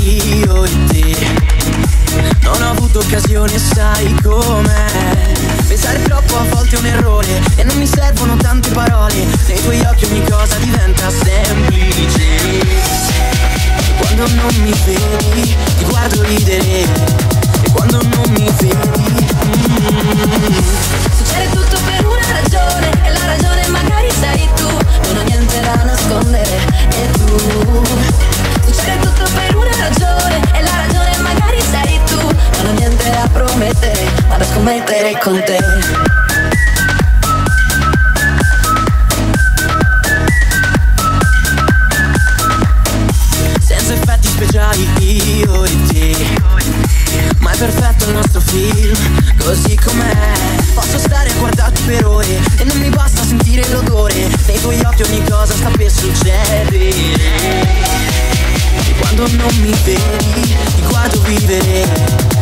io e te. Non ho avuto occasione, sai com'è. Pensare troppo a volte è un errore E non mi servono tante parole. Nei tuoi occhi ogni cosa diventa semplice. Quando non mi vedi, ti guardo ridere. E quando non mi vedi mm, da promettere Ma da scommettere con te. Senza effetti speciali io e te. Ma è perfetto il nostro film Così com'è. Posso stare a guardarti per ore E non mi basta sentire l'odore. Nei tuoi occhi ogni cosa sta per succedere. Quando non mi vedi Ti guardo vivere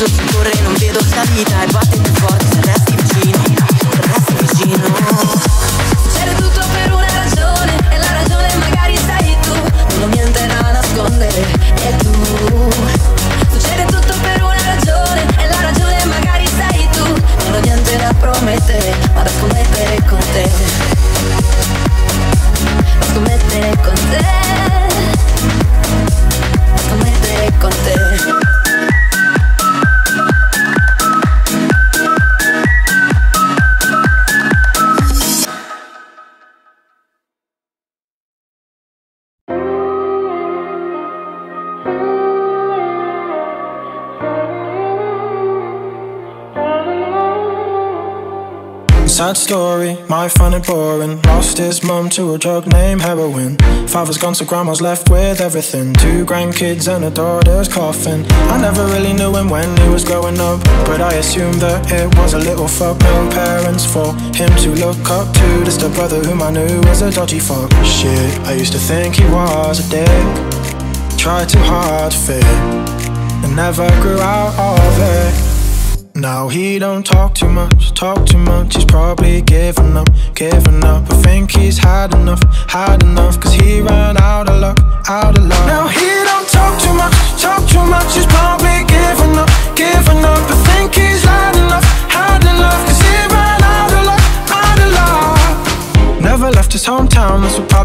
Adesso si corre, non vedo salita E batte più forte se resti vicino resti vicino. Succede tutto per Sad story, my find it boring. Lost his mum to a drug named heroin. Father's gone, so grandma's left with everything. Two grandkids and a daughter's coffin. I never really knew him when he was growing up, but I assumed that it was a little fuck. No parents for him to look up to. Just a brother whom I knew was a dodgy fuck. Shit, I used to think he was a dick. Tried too hard to fit, and never grew out of it. Now he don't talk too much, talk too much. He's probably giving up, giving up. I think he's had enough, had enough. Cause he ran out of luck, out of luck. Now he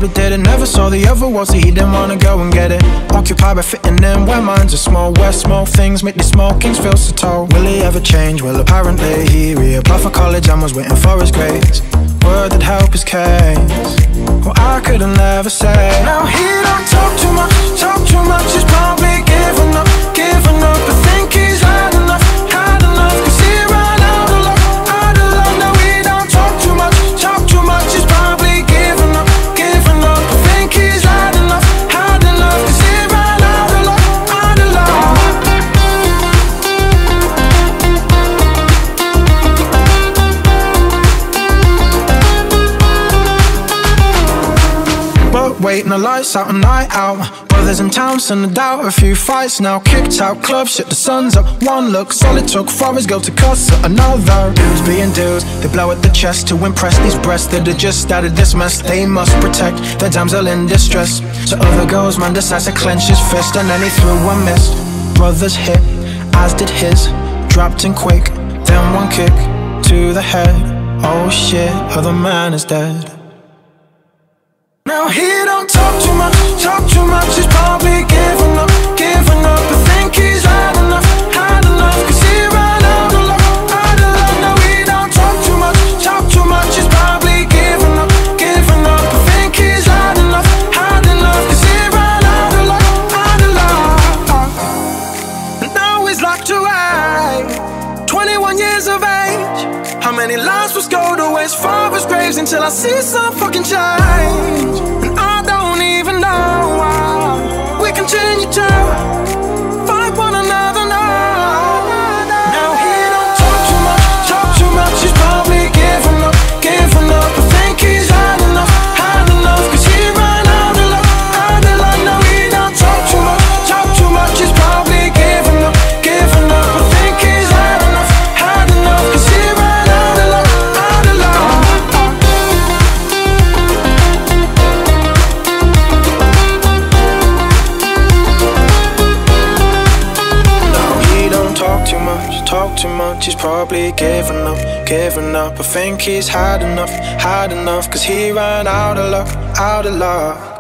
probably did it. Never saw the other world, so he didn't wanna go and get it. Occupied by fitting in where minds are small. Where small things make these small kings feel so tall. Will he ever change? Well, apparently he reapplied for college and was waiting for his grades. Word that help his case. Well, I could have never said. Now he don't talk too much, talk too much. He's probably waiting the lights out, a night out. Brothers in town, send a doubt. A few fights now, kicked out. Club shit, the sun's up. One look, solid took his girl to cuss at another. Dudes being dudes, they blow at the chest to impress these breasts that are just out of this mess. They must protect their damsel in distress. So other girls, man decides to clench his fist, and then he threw a miss. Brothers hit, as did his. Dropped in quick, then one kick to the head. Oh shit, other man is dead. Now he don't talk too much, talk too much. He's probably given up, given up. I think he's had enough, had enough. Cause he ran out of luck, out of luck. Now he don't talk too much, talk too much. He's probably given up, given up. I think he's had enough, had enough. Cause he ran out of luck, out of luck. Now he's locked away. 21 years of age. How many lives was go to waste? father's graves until I see some fucking change? And I don't even know why we continue to probably giving up, giving up. I think he's had enough, had enough, cause he ran out of luck, out of luck.